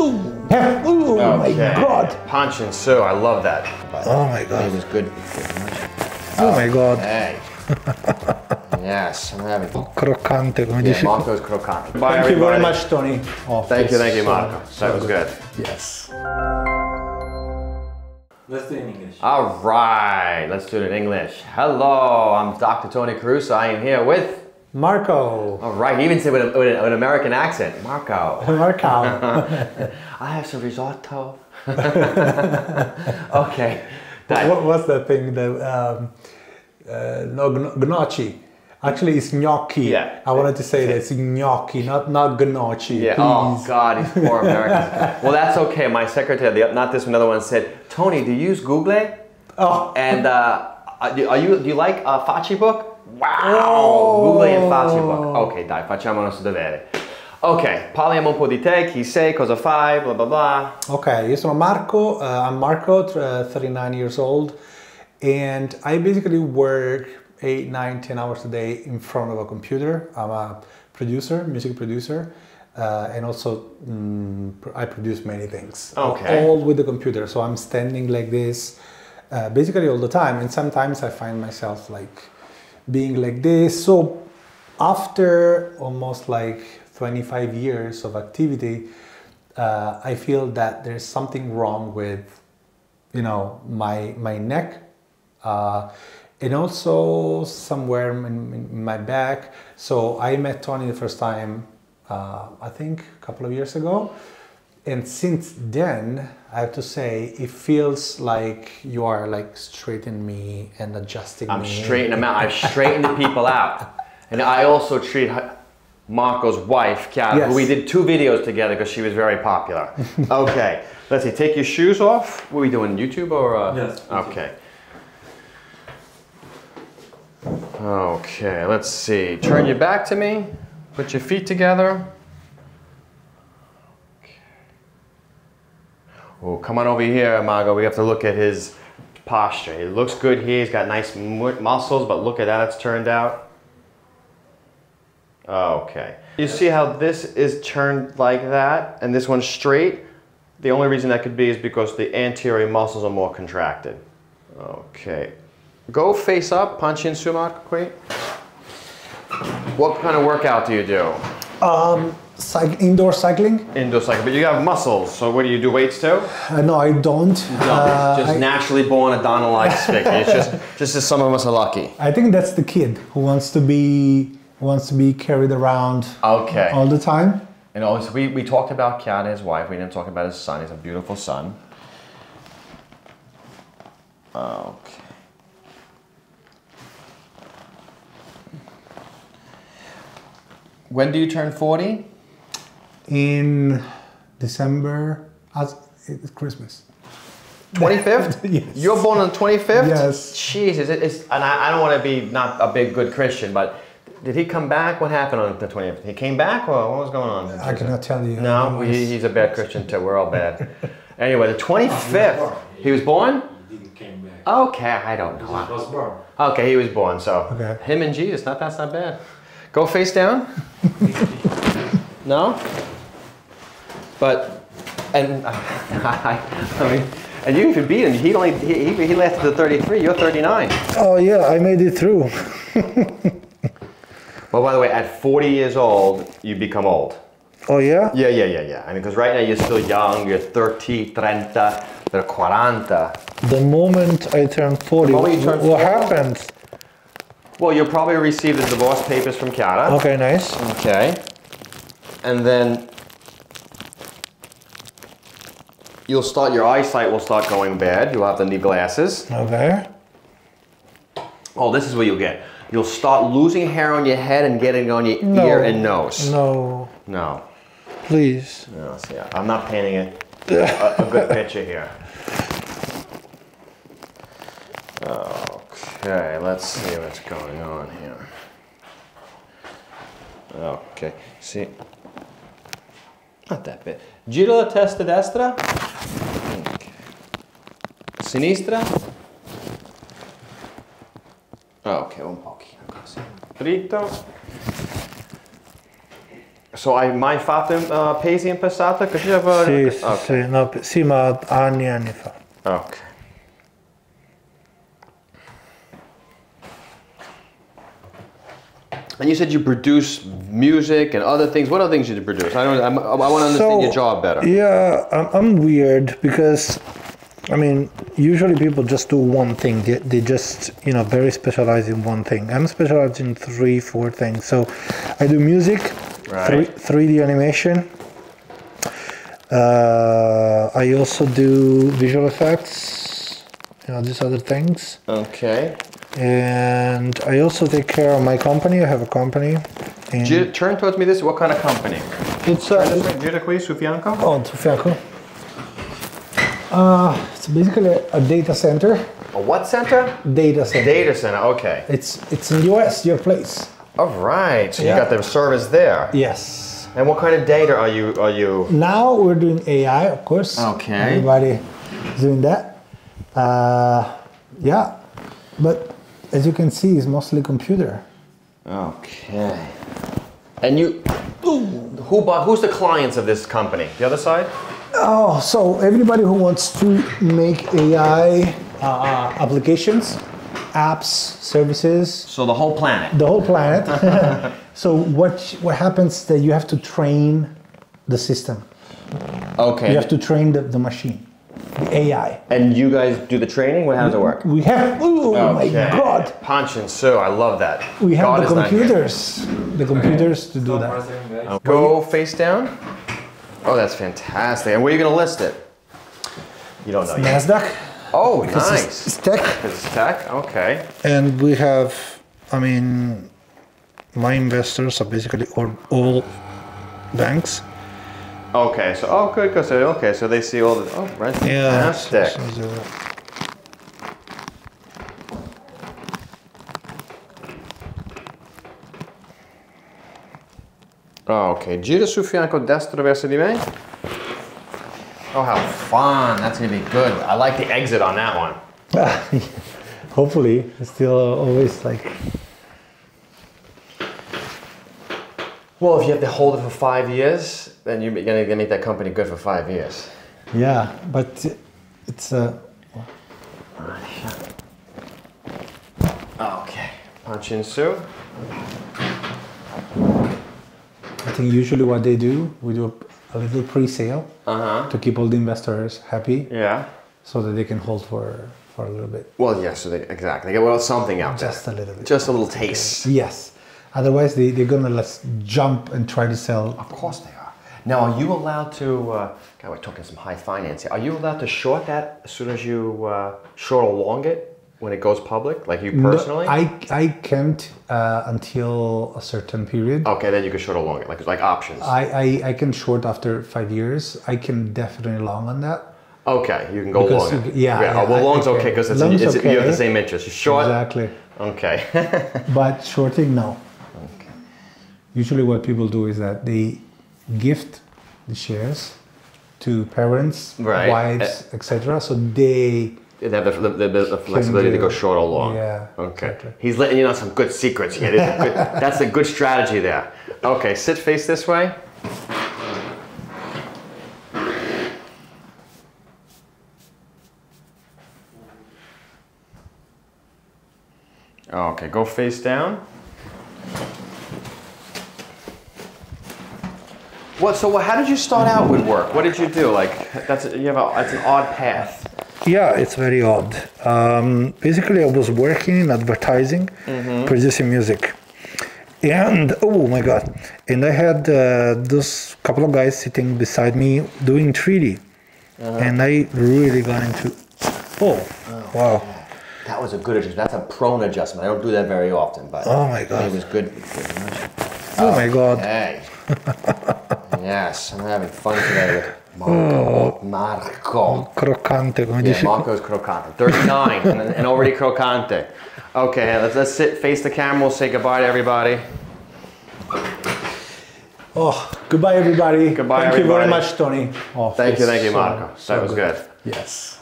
Oh my god. Punch and Sue, I love that. Oh my It god. was good. Oh my god. Hey. yes, I'm having. Oh, croccante, come Yeah, dici. Marco's croccante. Bye, Thank you very much, Tony. Oh, Thank you, thank you, Marco. so that was good. Yes. Let's do it in English. All right, let's do it in English. Hello, I'm Dr. Tony Caruso. I am here with. Marco. All right, he even said with, a, with, a, with an American accent, Marco. Marco. I have some risotto. okay. That- what, was that thing? The um, uh, no gnocchi. Actually, it's gnocchi. Yeah. I wanted to say that it's gnocchi, not not gnocchi. Yeah. Please. Oh God, these poor Americans. well, that's okay. My secretary, the, not this one, another one said, Tony, do you use Google? Oh. And uh, are you do you like a Facci book? Wow. Google and Facci book. Ok, dai, facciamo il nostro dovere. Ok, parliamo un po' di te, chi sei, cosa fai, bla bla bla. Ok, io sono Marco. Uh, I'm Marco, uh, 39 years old, and I basically work eight, nine, ten hours a day in front of a computer. I'm a producer, music producer, uh, and also pr- I produce many things. Okay. All with the computer. So I'm standing like this, uh, basically all the time, and sometimes I find myself like being like this. So after almost like 25 years of activity, uh, I feel that there's something wrong with, you know, my my neck, uh, and also somewhere in, in my back. So I met Tony the first time, uh, I think a couple of years ago, and since then, I have to say it feels like you are like straightening me and adjusting me. I'm me. straightening them out. I've straightened the people out. And I also treat Marco's wife, Chiara, Yes. who we did two videos together because she was very popular. okay, let's see. Take your shoes off. What are we doing? YouTube or? Uh, Yes, Okay. Okay, let's see. Turn your back to me. Put your feet together. Oh, come on over here, Margot. We have to look at his posture. He looks good here. He's got nice muscles, but look at that. It's turned out. Okay. You see how this is turned like that and this one's straight? The only reason that could be is because the anterior muscles are more contracted. Okay. Go face up, punch in sumak, quick. What kind of workout do you do? Um, cyc- indoor cycling? Indoor cycling, but you have muscles, so what do you do, weights too? Uh, no, I don't. Uh, just I, naturally born a Donald like stick. It's just, just as some of us are lucky. I think that's the kid who wants to be wants to be carried around Okay. all the time. And also, we, we talked about Kiana, his wife. We didn't talk about his son. He's a beautiful son. Okay. When do you turn 40? In December, as it's Christmas. 25th? Yes. You're born on 25th? Yes. Jesus, it, it's, and I, I don't want to be not a big good Christian, but did he come back? What happened on the 25th? He came back or what was going on? I cannot tell you. No, he, he's a bad Christian too. We're all bad. Anyway, the 25th. He was born? He didn't came back. Okay, I don't know. He know. was born. Okay, he was born, so Okay. him and Jesus, not that's not bad. Go face down. no. But and I, I mean, and you even beat him. He only he, he, lasted to 33. You're 39. Oh yeah, I made it through. Well, by the way, at 40 years old, you become old. Oh yeah? Yeah, yeah, yeah, yeah. I mean, because right now you're still young. You're 30, 30, they're 40. The moment I turned 40, The you turn what 40? happened? Well, you'll probably receive the divorce papers from Chiara. Okay, nice. Okay. And then you'll start, your eyesight will start going bad. You'll have to need glasses. Okay. Oh, this is what you'll get. You'll start losing hair on your head and getting on your No. ear and nose. No, No. please. No, see, I'm not painting it a, a good picture here. Okay, let's see what's going on here. Okay, see. Not that bad. Gira la testa destra. Okay. Sinistra. Ok, un pochino così. Dritto. So hai mai fatto uh, pesi in passato? Così avevo... Sì, sì, Ok. sì, no, sì, ma anni e anni fa. Okay. And you said you produce music and other things. What other things did you produce? I don't. I'm, I want to understand your job better. Yeah, I'm, I'm weird because, I mean, usually people just do one thing. They, they just, you know, very specialized in one thing. I'm specialized in three, four things. So I do music, Right. three, 3D animation. Uh, I also do visual effects, you know, these other things. Okay. And I also take care of my company. I have a company. Ju- turn towards me. This. What kind of company? it's uh, Gita qui. Oh, to fianco. Uh, it's basically a data center. A what center? Data center. Data center. Okay. It's it's in the US, your place. All right. So Yeah. you got the service there. Yes. And what kind of data are you? Are you? Now we're doing AI, of course. Okay. Everybody is doing that. Uh, yeah, but as you can see, it's mostly computer. Okay. And you. Who bought? Who's the clients of this company? The other side. Oh, so everybody who wants to make AI uh, applications, apps, services, So the whole planet. the whole planet. so what what happens that you have to train the system. Okay. You have to train the, the machine, the AI. And you guys do the training? Well, how does it work? We have oh my god. Punch and Sue, I love that. We have God the is not here. computers, the computers to do One that. more. Go face down. Oh, that's fantastic. And where are you going to list it? You don't know yet. Nasdaq. Oh, Because nice. It's, it's tech. It's tech. Okay. and we have i mean my investors are basically all, all banks Okay. So, oh, good. good. So, okay. So they see all the. Oh, right. yeah Fantastic. so- so Ok, gira su fianco destro verso di me. Oh, how fun. That's going to be good. I like the exit on that one. Hopefully, it's still always like Well, if you have to hold it for five years, then you're going to make that company good for five years. yeah, but it's uh, Okay. Punch in Sue. Think usually what they do, we do a, a little pre-sale Uh huh. to keep all the investors happy, Yeah. so that they can hold for for a little bit, Well, yes, so they, exactly. They get well, something out there. just a little bit. Just a little taste. yes. Otherwise, they they're gonna let's jump and try to sell. Of course they are. Now, are you allowed to? Uh, God, we're talking some high finance here. Are you allowed to short that as soon as you uh, short or long it when it goes public, like you No, personally? I I can't uh, until a certain period. okay, then you can short or long it, like like options. I, I, I can short after five years. I can definitely long on that. okay, you can go Because long. you- yeah, yeah, oh, well, long's I okay because it's, Long's it's you have the same interest. You short. Exactly. Okay. But shorting, no. Okay. Usually, what people do is that they gift the shares to parents, Right. wives, etc. So they They have the, the, the, the flexibility to go short or long. Yeah, Okay. exactly. He's letting you know some good secrets here. This is good- that's a good strategy there. Okay, sit face this way. Okay, go face down. What? So, what, how did you start out with work? What did you do? Like, that's you have a that's an odd path. Yeah it's very odd um, basically i was working in advertising producing music and oh my god and i had uh, those couple of guys sitting beside me doing 3d and i really got into oh, wow That was a good adjustment. That's a prone adjustment. I don't do that very often, but Oh my God. it was good. oh my god Hey. yes, I'm having fun today with Marco. Mm. Marco. croccante come Yeah, dici Marco's crocante. 39 and, and already crocante. Okay, let's, let's sit face the camera. We'll say goodbye to everybody. Oh, goodbye, everybody. Goodbye, Thank you very much, Tony. Oh, Thank you, thank you, Marco. so that was good. Yes.